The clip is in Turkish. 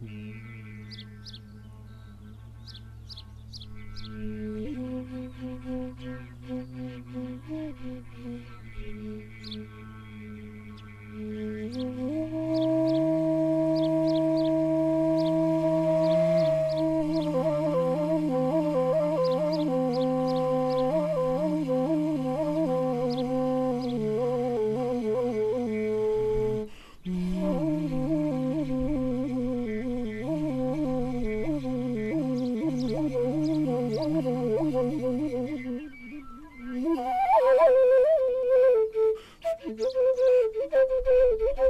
嗯。Oh, my God.